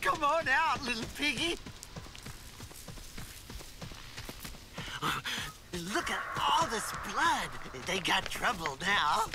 Come on out, little piggy. Look at all this blood. They got trouble now.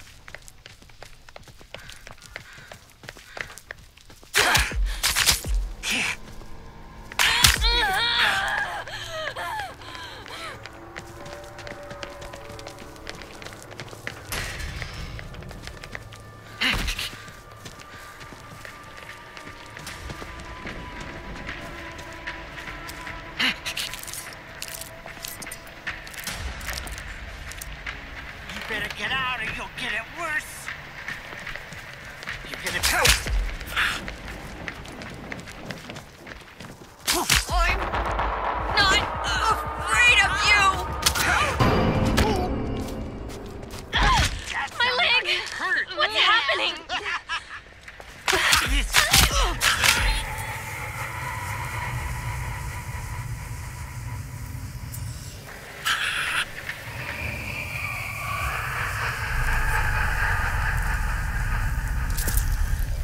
What's happening?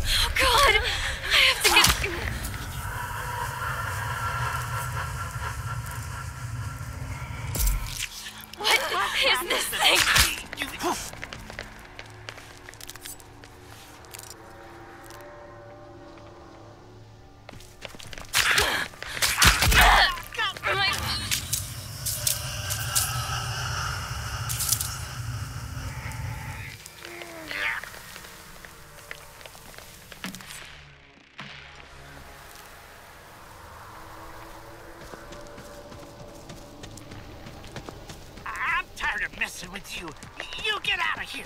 Oh god! I have to get... What is this thing? Messing with you. You get out of here.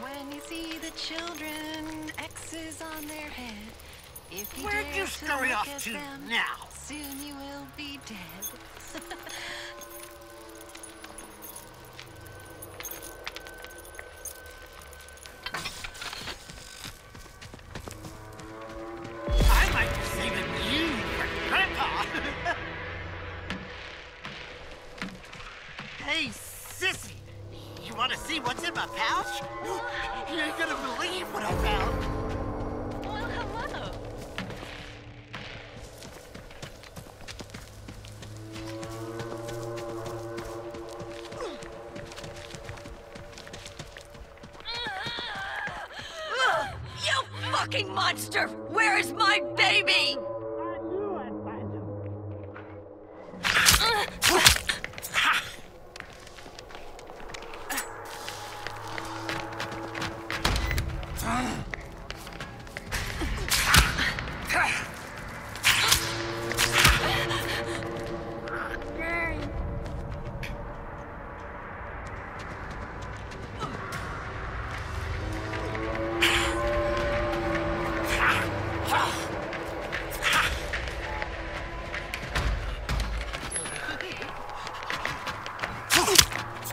When you see the children, X's on their head. If you Where'd you scurry off to them, now? Soon you will be dead. want to see what's in my pouch? You ain't gonna believe what I found. Well, hello. You fucking monster! Where is my baby?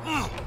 Ugh!